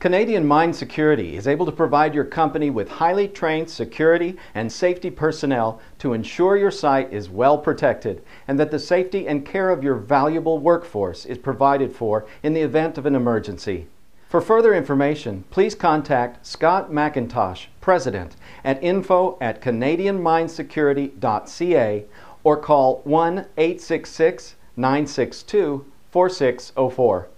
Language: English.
Canadian Mine Security is able to provide your company with highly trained security and safety personnel to ensure your site is well protected and that the safety and care of your valuable workforce is provided for in the event of an emergency. For further information, please contact Scott McIntosh, President, at info at canadianminesecurity.ca or call 1 866 962 4604.